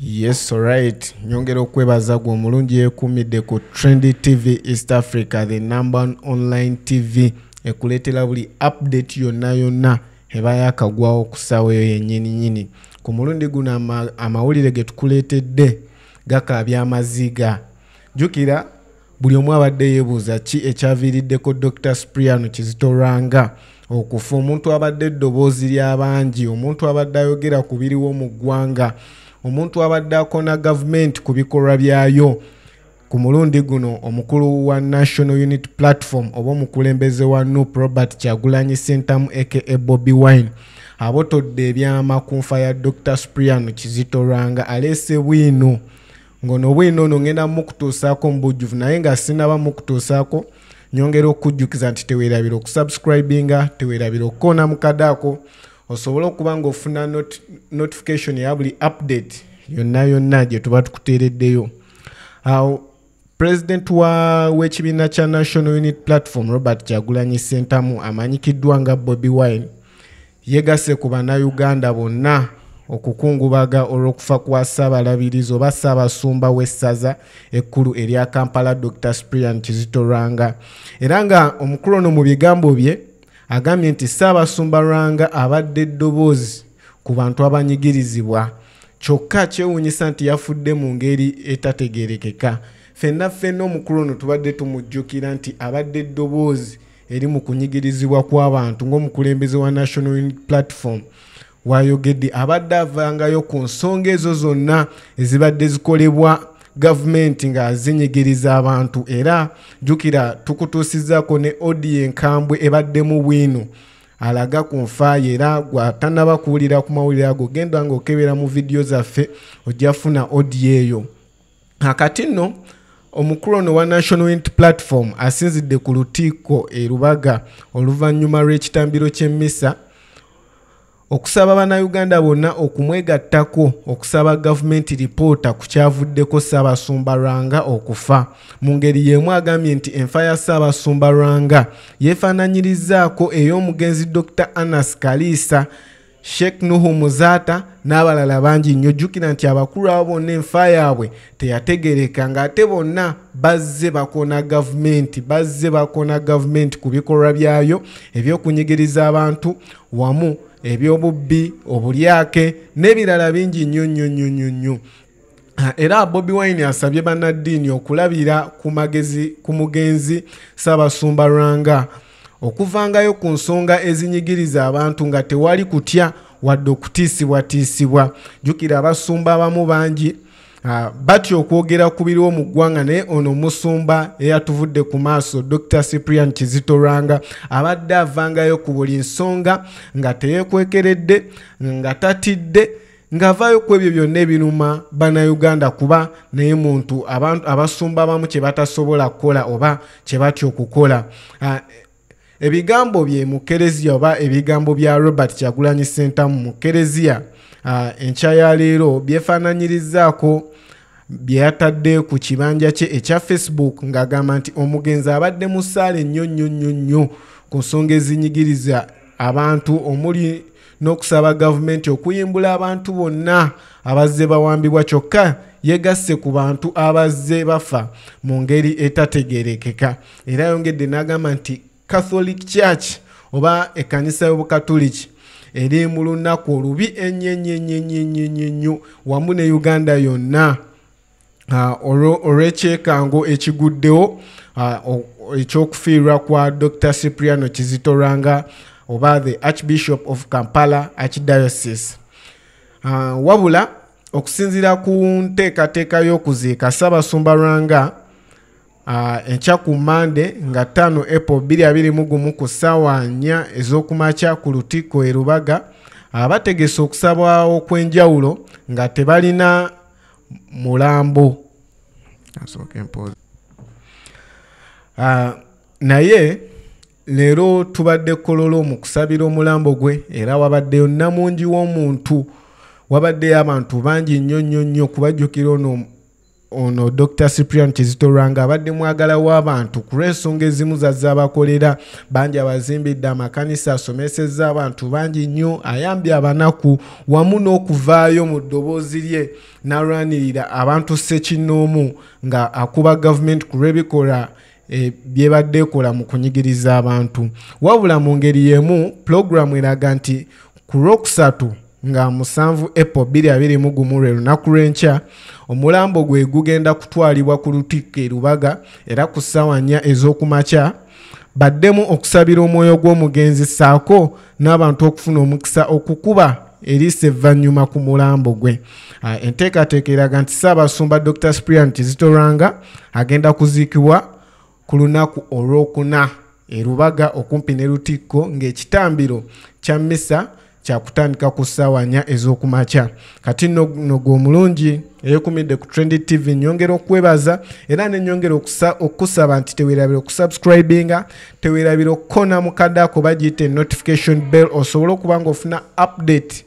yes alright nyongera okwebaza gwe omulungi yekumidde ku trendy tv east africa the number online tv ekuleetera buli update yonna yonna eba yakagwawo ku ssaawa eyo yennyininyini. Ku mulundi guno ama, amawulire ge tukuleetedde gakaabya amaziga. Jjukira buli omu abadde yeebuuza ki ekyaviiriddeko dr spriano kizitorwanga okufa omuntu abadde eddoboozi ly'abangi omuntu abadde ayogera ku biriwo mu ggwanga omuntu abadde akona gavumenti ku bikolwa byayo ku mulundi guno omukulu wa national unit platform oba omukulembeze wa nup robert kyagulanyi sentamu aka bobi wine abotodde ebyama ku nfa ya dr spriano kizitorwanga aleese bwino. Ng'ono bwino ono ngenda mukutuusaako mu bujjuvu naye nga sinaba mukutuusaako nyongera okujjukiza nti teweerabira okusubscribinga teweerabira okukoona mukadaako osobole okuba ng'ofuna not, notification eya buli update yonna yonna gye tuba tukuteereddeyo. Awo president wa w'ekibiina kya national unit platform robert kyagulanyi sentamu amanyikiddwa nga bobi wine yegasse ku bannayuganda bonna okukungubaga olw'okufa kwa ssaabalabirizi oba ssaabasumba w'essaza ekkulu erya kampala dr sprian kizito lwanga era nga omukulu ono mu bigambo bye agambye nti ssaabasumba lwanga abadde eddoboozi ku bantu abanyigirizibwa kyokka kyewuunyisa nti yafudde mu ngeri etategerekeka ffenna ffenna omukulu ono tubadde tumujjukira nti abadde eddoboozi eri mu kunyigirizibwa kw'abantu ng'omukulembeze wa national unit platform wayogedde abadde avangayo ku nsonga ezo zonna ezibadde zikolebwa gavumenti nga zinyigiriza abantu era jjukira tukutuusizaako ne odi enkambwe ebaddemu bwino alaga ku nfaayo era gwatanaba kuwulira ku mawulire ago genda nga okebera mu vidiyo zaffe ojja funa odi eyo. Akati nno omukulu ono wa national unit platform asinzidde ku lukiiko erubaga oluvannyuma lw'ekitambiro ky'emmisa okusaba bannayuganda bonna okumwegattako okusaba gavumenti lipoota ku kyavuddeko ssaabasumba lwanga okufa. Mu ngeri y'emu agambye nti enfa ya ssaabasumba lwanga yeefaananyirizaako ey'omugenzi dr anas kaliisa sheekh nuhu muzaata n'abalala bangi nnyo jjukira nti abakulu abo bonna enfa yaabwe teyategereka ng'ate bonna bazze bakona gavumenti bazze bakona gavumenti ku bikolwa byayo ebyokunyigiriza abantu wamu ebyobubbi obulyake n'ebirala bingi nnyo nnyo nnyo nnyo nnyo. Era bobi wine asabye bannaddiini okulabira ku magezi ku mugenzi ssaabasumba lwanga okuvangayo ku nsonga ezinyigiriza abantu nga tewali kutya wadde okutiisibwatiisibwa jjukira abasumba abamu bangi uh, batya okwogera ku biriwo mu ggwanga naye ono musumba eyatuvudde ku maaso dr cyprian kizito lwanga abadde avangayo ku buli nsonga nga teyekwekeredde nga tatidde ng'avaayo ku ebyo byonna ebiruma bannayuganda kuba naye muntu abasumba abamu kye batasobola kukola oba kye batya okukola. Uh, ebigambo bye mu kereziya oba ebigambo bya robert kyagulanyi sentamu mu kereziya enkya ya leero byefaananyirizaako bye yatadde ku kibanja kye ekya facebook ng'agamba nti omugenzi abadde mu ssaala ennyo nnyo nnyo nnyo ku nsonga ezinyigiriza abantu omuli n'okusaba gavumenti okuyimbula abantu bonna abazze bawambibwa kyokka yegasse ku bantu abazze bafa mu ngeri etategerekeka era yongedde n'agamba nti catholic church oba ekkanisa y'obukatuliki eri mu lunaku olubi ennyo ennyo ennyo ennyo ennyo ennyo ennyo wamu ne uganda yonna olw'ekyekango ekiguddewo ekyokufiirwa kwa dr cipriano kizito lwanga oba the archbishop of kampala archdiocese wabula okusinziira ku nteekateeka y'okuziika ssaabasumba lwanga enkya ku mande nga 5 april 2021 ku ssaawa nnya ez'okumakya ku lutikko erubaga uh, bategese okusabwawo okw'enjawulo nga tebalina mulambo. Uh, naye leero tubadde kololo mu kusabira omulambo gwe era wabaddeyo namungi w'omuntu wabaddeyo abantu bangi nnyo nnyo nnyo kubajjukira ono ono dr. Cyprian kizitorwanga abadde mwagala w'abantu ku lw'ensonga ezimu zazze abakolera bangi abazimbidde amakanisa asomesezza abantu bangi nnyo ayambye abanaku wamu n'okuvaayo mu ddoboozi lye n'alwanirira abantu sekinoomu nga akuba gavumenti ku lw'ebikolwa e, byebadde ekola mu kunyigiriza abantu. Wabula mu ngeri y'emu pulogulaamu eraga nti ku lwokusatu nga musanvu apple 221 lwe lunaku lw'enkya omulambo gwe gugenda kutwalibwa ku lutikko erubaga era ku ssaawa nnya ez'okumakya baddemu okusabira omwoyo gw'omugenzi ssaako n'abantu okufuna omukisa okukuba eriisa evvannyuma ku mulambo gwe. Enteekateeka eraga nti ssaabasumba dr sprian kizitoranga agenda kuziikibwa ku lunaku olwokuna erubaga okumpi ne lutikko ng'ekitambiro kya mmisa kyakutandika ku ssaawa nnya ez'okumakya. Kati nno gwe omulungi eyekumidde ku trend tv nyongera okwebaza era nenyongera okusaba nti teweerabira okusubscribinga teweerabira okukona mukadde ako bagiyita notification bell osobole okuba nga ofuna update